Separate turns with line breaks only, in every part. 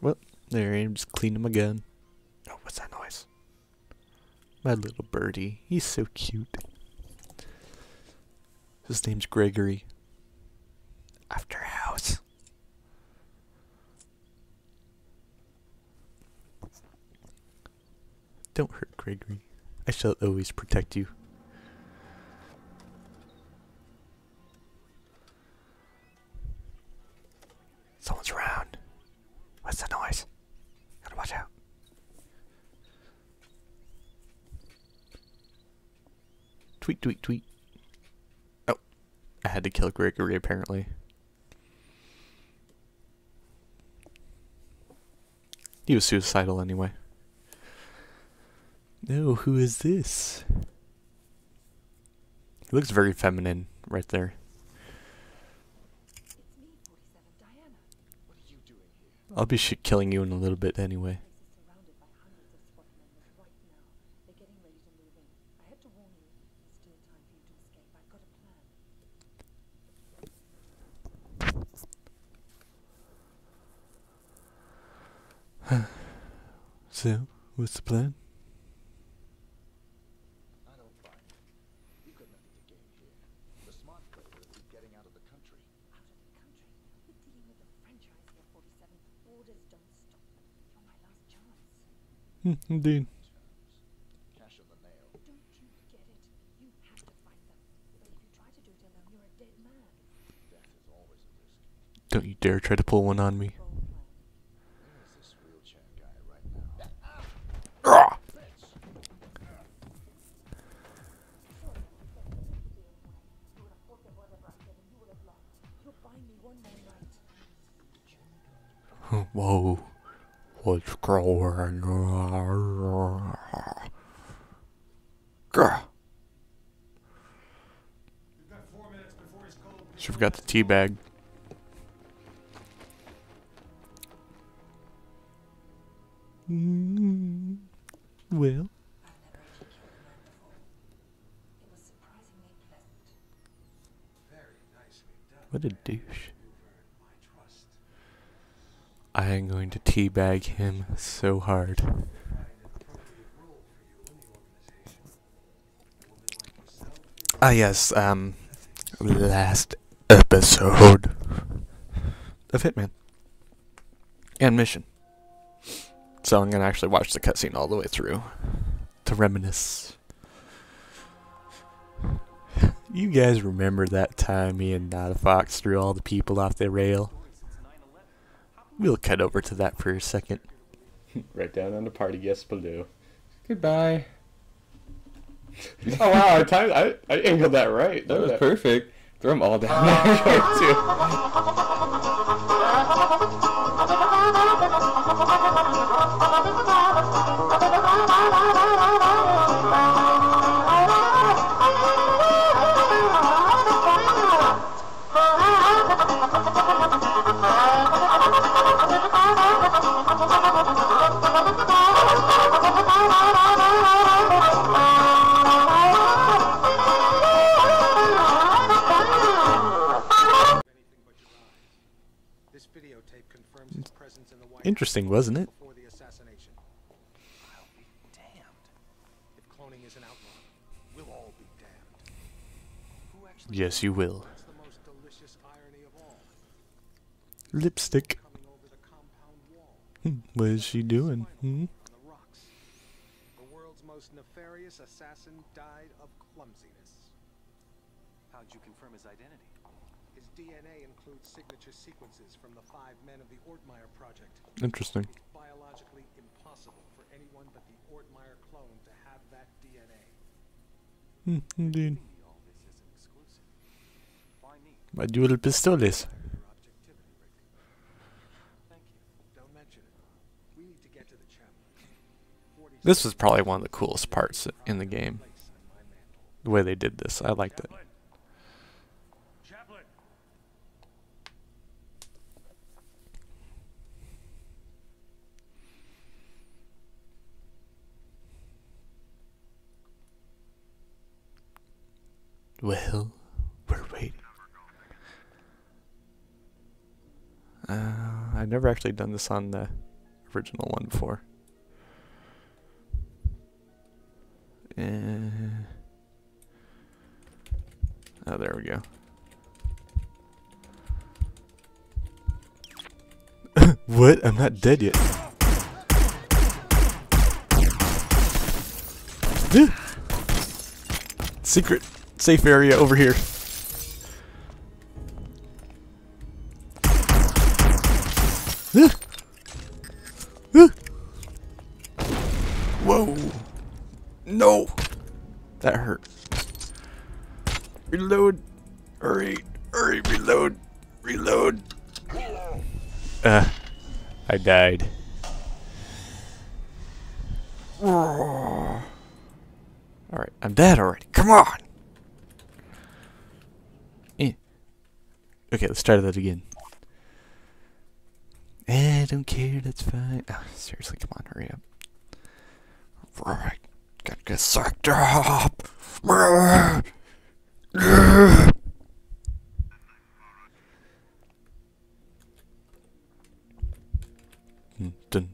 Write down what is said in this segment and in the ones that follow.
Well, there I am, just cleaning my gun. Oh, what's that noise? My little birdie. He's so cute. His name's Gregory. After house. Don't hurt Gregory. I shall always protect you. Someone's around. What's the noise? Gotta watch out. Tweet, tweet, tweet. Oh, I had to kill Gregory apparently. He was suicidal anyway. No, who is this? He looks very feminine right there. I'll be sh killing you in a little bit anyway. So, what's the plan?
I don't buy it. You got nothing to gain here. The smart play would be getting out of the country.
out of the country. We're dealing with a franchise here, 47. Orders don't stop. You're my last chance.
Hmm, indeed.
Cash on the nail.
Don't you get it? You have to fight them. But if you try to do it alone, you're a dead man.
Death is always a risk.
Don't you dare try to pull one on me. Going on? Grr. She forgot the tea bag. Mm, well,
I've never actually killed a man before. It was surprisingly pleasant.
what a douche. I am going to teabag him so hard. Ah, yes, um, last episode of Hitman. And Mission. So I'm gonna actually watch the cutscene all the way through to reminisce. You guys remember that time me and Not a Fox threw all the people off the rail? We'll cut over to that for a second.
right down on the party guest below. Goodbye. oh wow, I timed, I, I angled that right.
That was
Look at
perfect. Throw them all down there too.
Damned. Who actually
Yes, you will.
That's the most delicious irony of all.
Lipstick.
Coming over the compound wall.
Hmm, What is she doing? Hmm?
The world's most nefarious assassin died of clumsiness.
How'd you confirm his identity?
His DNA includes signature sequences from the five men of the Ortmeyer project.
Interesting.
It's biologically impossible for anyone but the Ortmeyer clone to have that DNA.
Hmm, indeed.
All this isn't exclusive. Why me?
My dual pistoles.
Your objectivity, Rick.
Thank you.
Don't mention it.
This was probably one of the coolest parts in the game.
place on my mantle.
The way they did this. I liked it. Well, we're waiting. Uh, I've never actually done this on the original one before. Uh, oh, there we go. what? I'm not dead yet. Secret safe area over here. No. That hurt. Reload. Hurry. Hurry. Reload. Reload. Uh, I died. Alright, I'm dead already. Come on! Eh. Okay, let's try that again. Eh, I don't care, that's fine. Oh, seriously, come on, hurry up. Right, gotta get sucked up. Dun.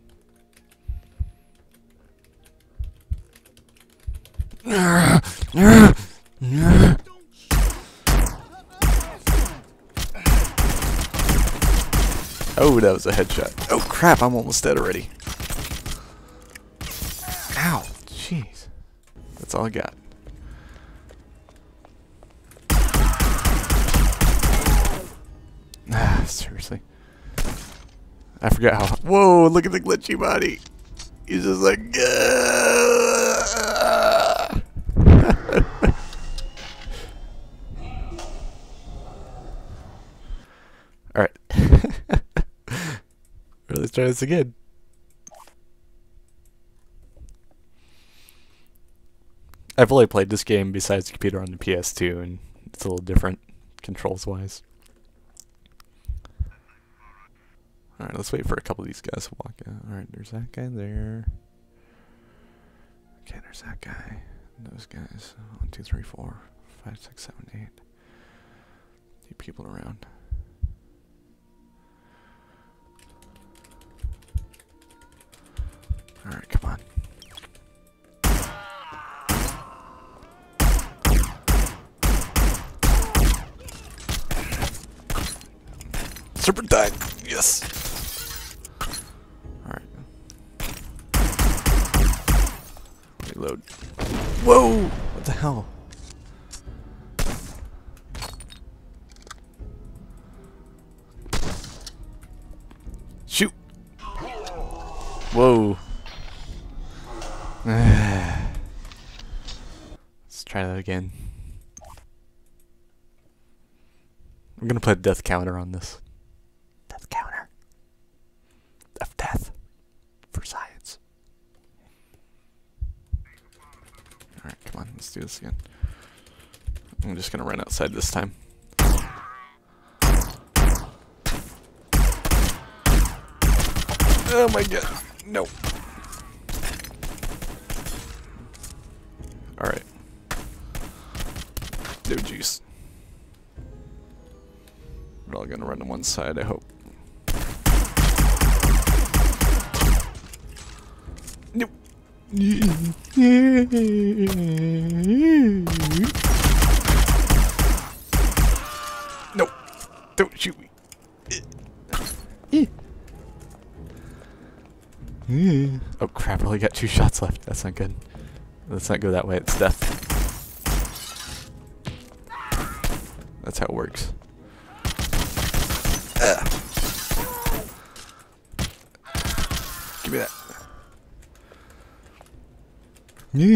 Oh, that was a headshot. Oh crap, I'm almost dead already. Jeez. That's all I got. Ah, seriously. I forgot how. Whoa, look at the glitchy body. He's just like. Alright. Let's try this again. I've only played this game besides the computer on the PS2, and it's a little different controls wise. Alright, let's wait for a couple of these guys to walk out. Alright, there's that guy there. Okay, there's that guy. Those guys. One, two, three, four, five, six, seven, eight. Eight people around. Alright, come on. Reload. Whoa! What the hell? Shoot! Whoa. Let's try that again. I'm gonna put a death counter on this. Death counter. Of death. For science. Alright, come on, let's do this again. I'm just gonna run outside this time. Oh my god. No. Alright. No juice. We're all gonna run to one side, I hope. Nope. Nope. Don't shoot me. Oh crap, I only got two shots left. That's not good. Let's not go that way, it's death. That's how it works. Ugh. Give me that. Let's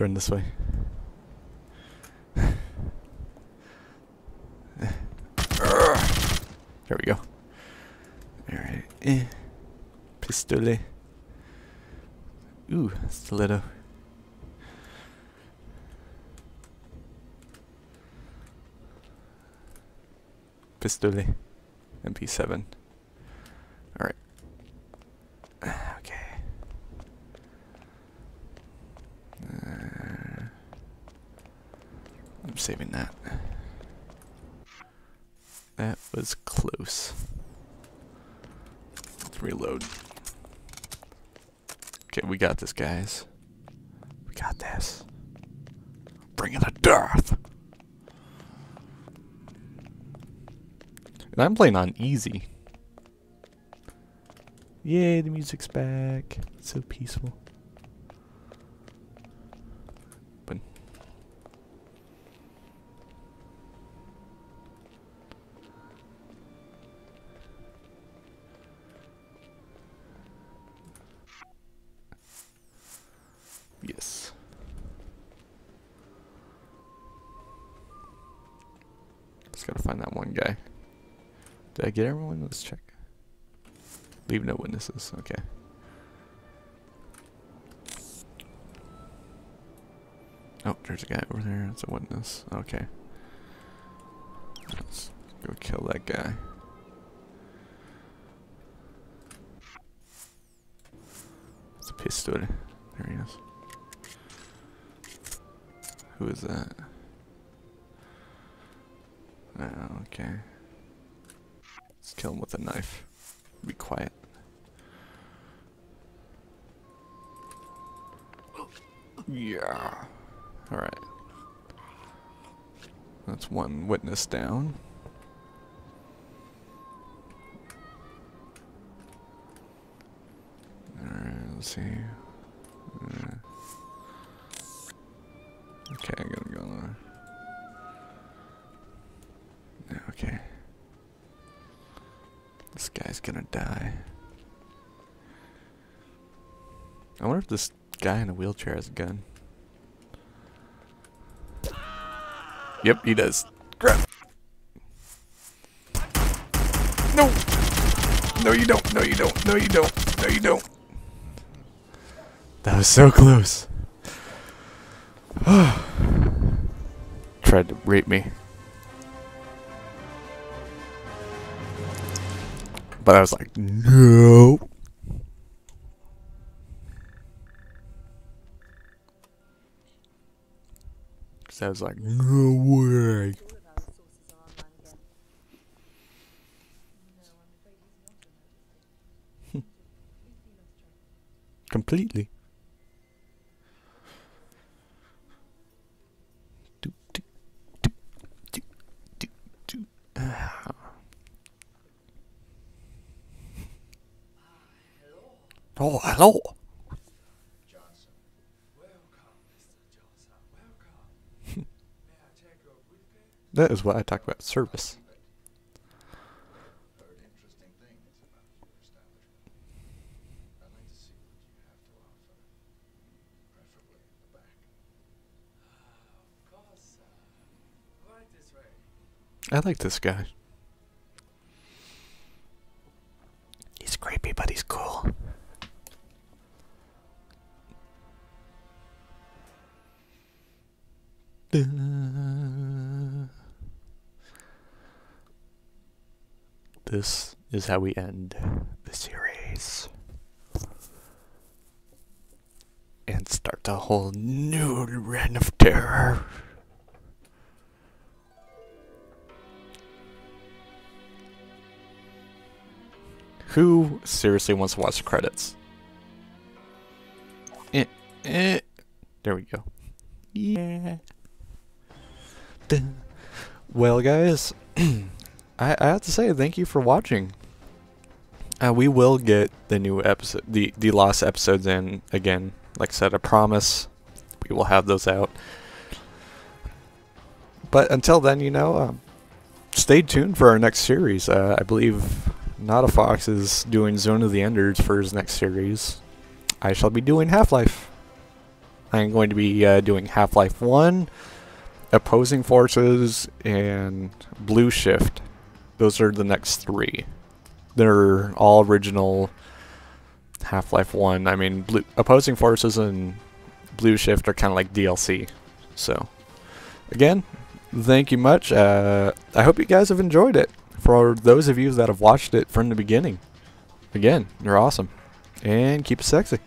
run this way. There we go. Alright. Eh. Pistole. Ooh, stiletto. Pistole. MP7. Alright. Okay. Uh, I'm saving that. That was close. Let's reload. Okay, we got this, guys. We got this. Bring it to death. And I'm playing on easy. Yay, the music's back. It's so peaceful. Yes. Just gotta find that one guy. Did I get everyone? Let's check. Leave no witnesses. Okay. Oh, there's a guy over there. That's a witness. Okay. Let's go kill that guy. It's a pistol. There he is. Who is that? Oh, okay. Let's kill him with a knife. Be quiet. Yeah. Alright. That's one witness down. Alright, let's see. Okay, I gotta go. Yeah, okay. This guy's gonna die. I wonder if this guy in a wheelchair has a gun. Yep, he does. Grab. No! No, you don't. No, you don't. No, you don't. No, you don't. That was so close. Tried to rape me. But I was like, no. Cause I was like, no way.
All of our sources are online again. No, I'm afraid he's not a notice. Completely lost track.
Completely. Do, do, do, do, do, do. Ah. Oh, hello. That is what I talk about service. I like this about This is how we end the series. And start a whole new reign of terror. Who seriously wants to watch the credits? Eh, eh. There we go. Yeah. Well, guys, I, I have to say thank you for watching. Uh, we will get the new episode, the the lost episodes in again. Like I said, I promise we will have those out. But until then, you know, um, stay tuned for our next series. Uh, I believe Not a Fox is doing Zone of the Enders for his next series. I shall be doing Half Life. I'm going to be uh, doing Half Life 1, Opposing Forces, and Blue Shift. Those are the next three. They're all original Half Life 1. I mean, Blue, Opposing Forces and Blue Shift are kind of like DLC. So, again, thank you much. Uh, I hope you guys have enjoyed it. For those of you that have watched it from the beginning, again, you're awesome. And keep it sexy.